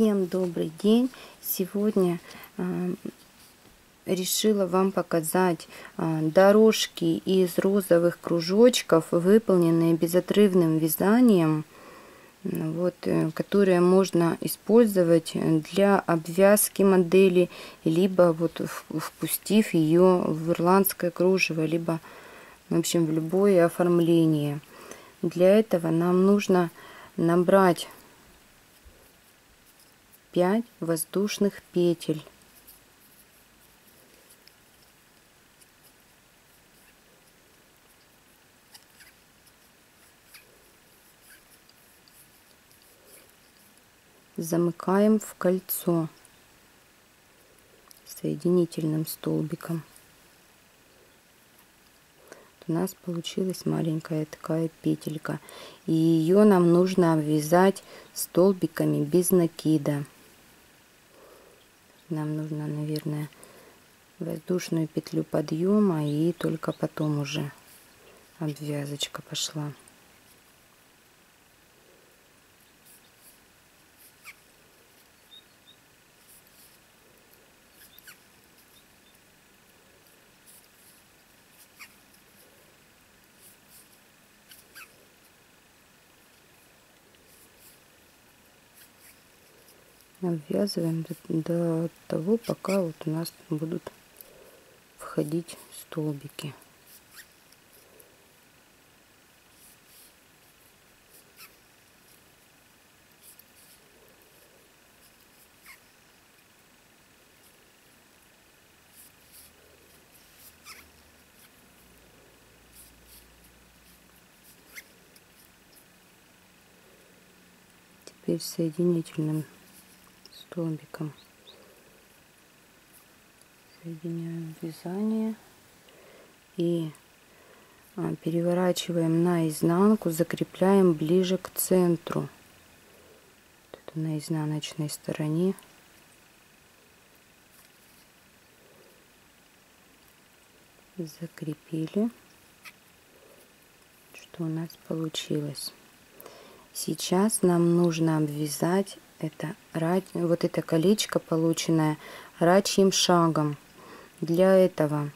Всем добрый день! Сегодня э, решила вам показать э, дорожки из розовых кружочков, выполненные безотрывным вязанием, вот, э, которые можно использовать для обвязки модели, либо вот впустив ее в ирландское кружево, либо в общем в любое оформление. Для этого нам нужно набрать 5 воздушных петель. Замыкаем в кольцо соединительным столбиком. У нас получилась маленькая такая петелька. И ее нам нужно обвязать столбиками без накида нам нужно наверное воздушную петлю подъема и только потом уже обвязочка пошла обвязываем до, до того, пока вот у нас будут входить столбики. теперь соединительным столбиком. Соединяем вязание и а, переворачиваем на изнанку закрепляем ближе к центру. Это на изнаночной стороне. Закрепили. Что у нас получилось? Сейчас нам нужно обвязать это вот это колечко полученное рачьим шагом. Для этого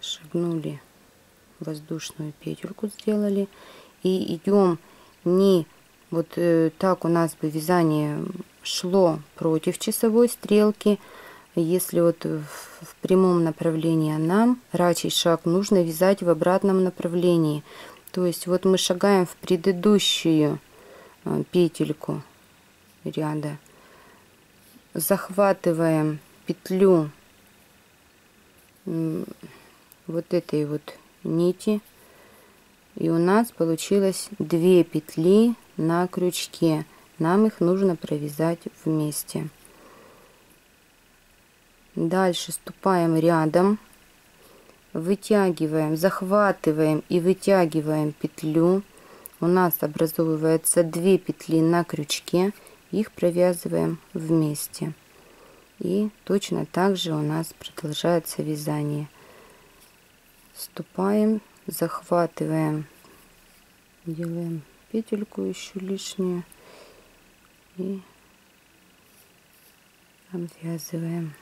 шагнули воздушную петельку сделали и идем не вот э, так у нас бы вязание шло против часовой стрелки. Если вот в, в прямом направлении нам рачий шаг нужно вязать в обратном направлении. То есть вот мы шагаем в предыдущую петельку ряда. Захватываем петлю вот этой вот нити. И у нас получилось две петли на крючке. Нам их нужно провязать вместе. Дальше ступаем рядом. Вытягиваем захватываем и вытягиваем петлю у нас образовывается две петли на крючке их провязываем вместе. И точно так же у нас продолжается вязание. Ступаем захватываем делаем петельку еще лишнюю и обвязываем.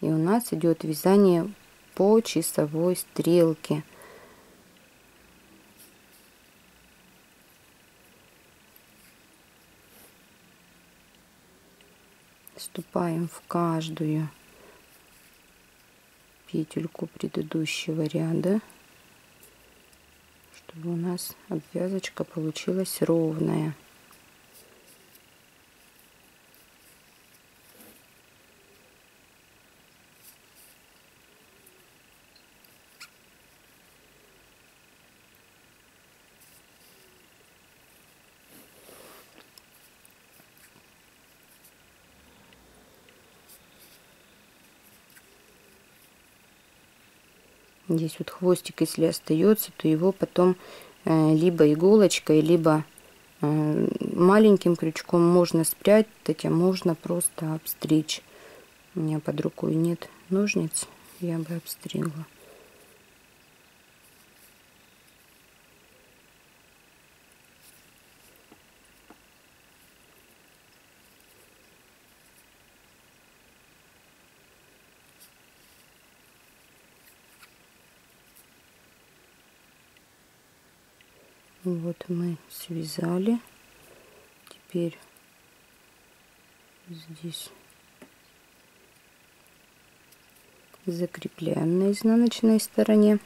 И у нас идет вязание по часовой стрелке вступаем в каждую петельку предыдущего ряда чтобы у нас обвязочка получилась ровная Здесь вот хвостик, если остается, то его потом э, либо иголочкой, либо э, маленьким крючком можно спрятать, а можно просто обстричь. У меня под рукой нет ножниц, я бы обстригла. Вот мы связали. Теперь здесь закрепляем на изнаночной стороне.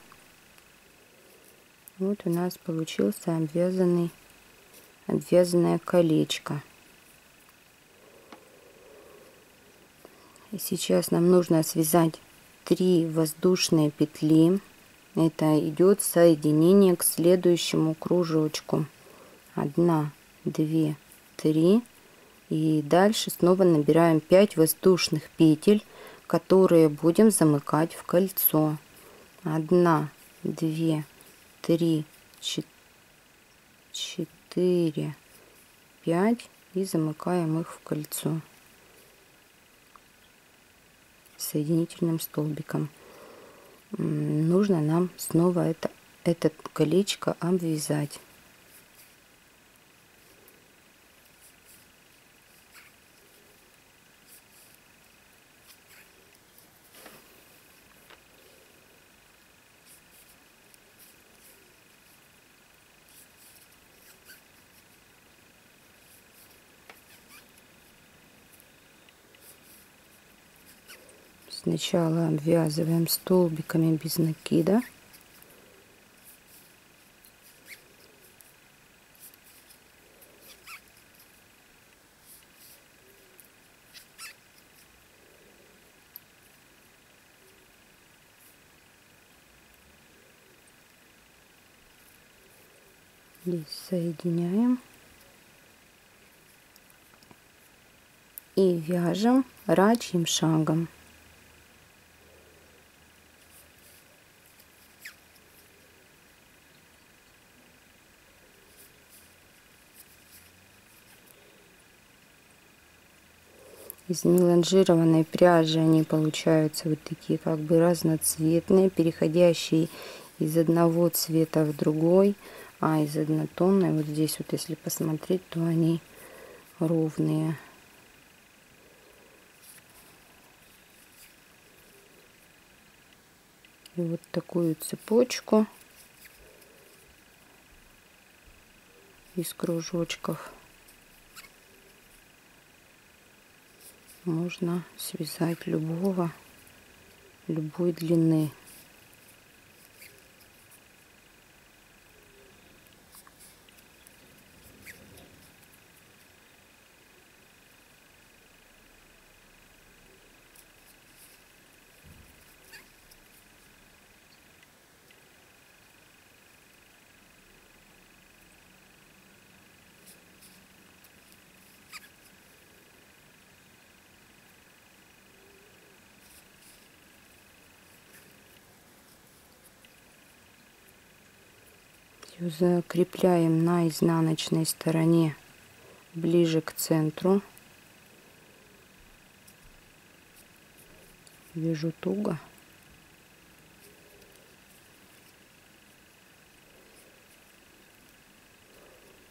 Вот у нас получился обвязанный, обвязанное колечко. Сейчас нам нужно связать 3 воздушные петли. Это идет соединение к следующему кружочку. 1, 2, 3. И дальше снова набираем 5 воздушных петель, которые будем замыкать в кольцо. 1, 2, 3, 4, 5 и замыкаем их в кольцо соединительным столбиком. Нужно нам снова это, это колечко обвязать. Сначала обвязываем столбиками без накида. Здесь соединяем и вяжем рачьим шагом. Из меланжированной пряжи они получаются вот такие как бы разноцветные, переходящие из одного цвета в другой, а из однотонной вот здесь вот если посмотреть, то они ровные. И вот такую цепочку из кружочков можно связать любого, любой длины. Закрепляем на изнаночной стороне ближе к центру. Вяжу туго.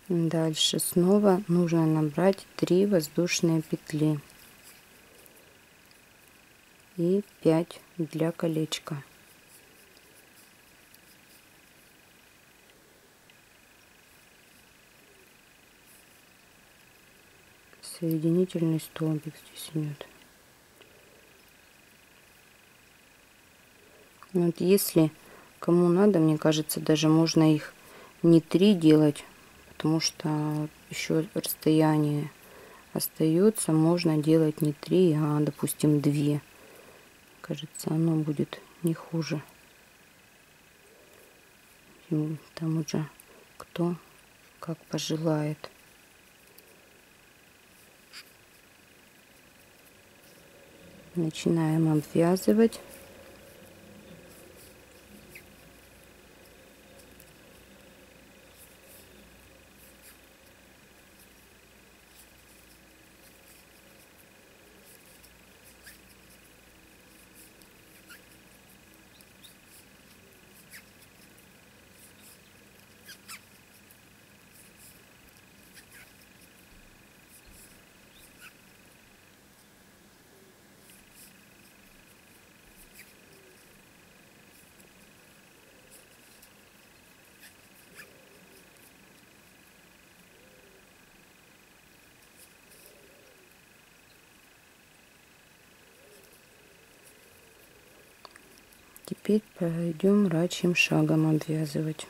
Дальше снова нужно набрать 3 воздушные петли и 5 для колечка. Соединительный столбик здесь идет. Вот если кому надо, мне кажется, даже можно их не три делать, потому что еще расстояние остается. Можно делать не три, а, допустим, две. Кажется, оно будет не хуже. Там уже кто как пожелает. Начинаем обвязывать Теперь пойдем рачьим шагом обвязывать.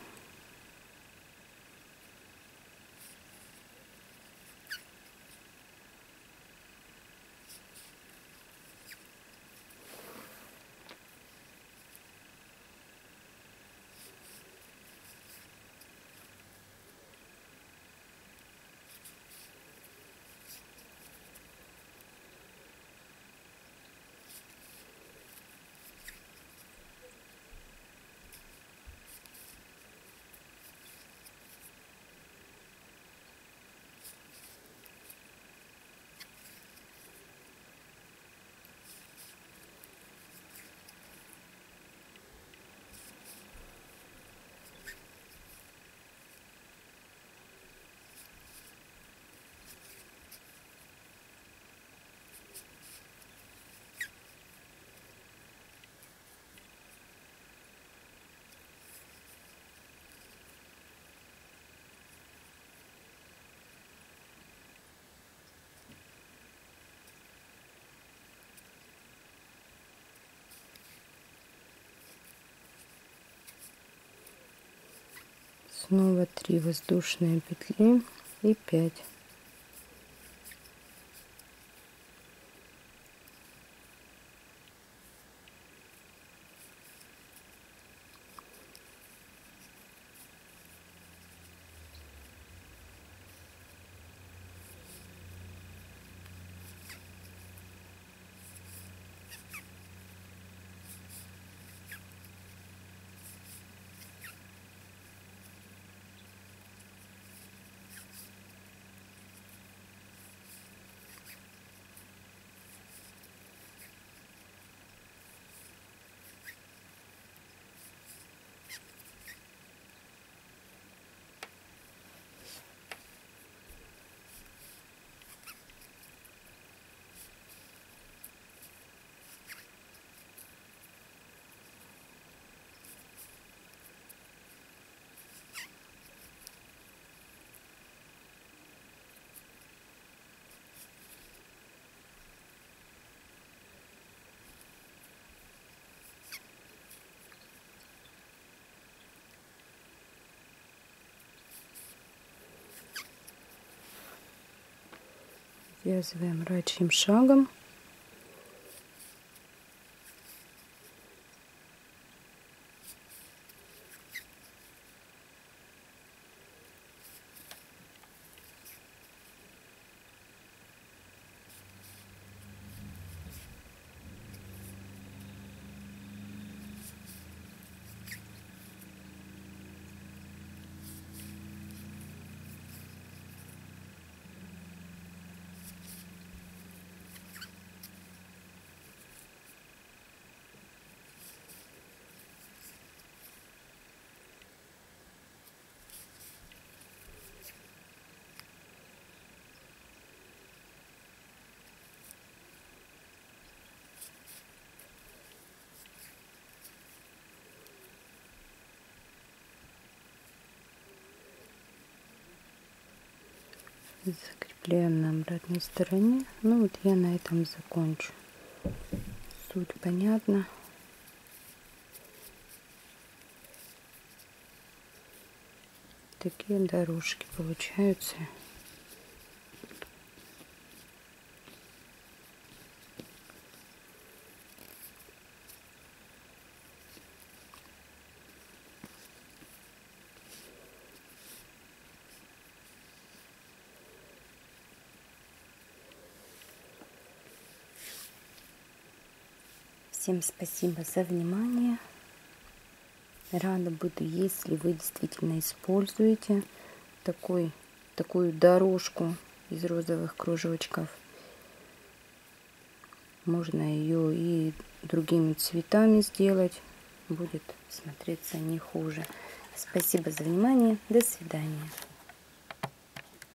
Снова 3 воздушные петли и 5 Связываем рачьим шагом. Закрепляем на обратной стороне. Ну вот я на этом закончу. Суть понятна. Такие дорожки получаются Всем спасибо за внимание. Рада буду, если вы действительно используете такой, такую дорожку из розовых кружочков. Можно ее и другими цветами сделать. Будет смотреться не хуже. Спасибо за внимание. До свидания.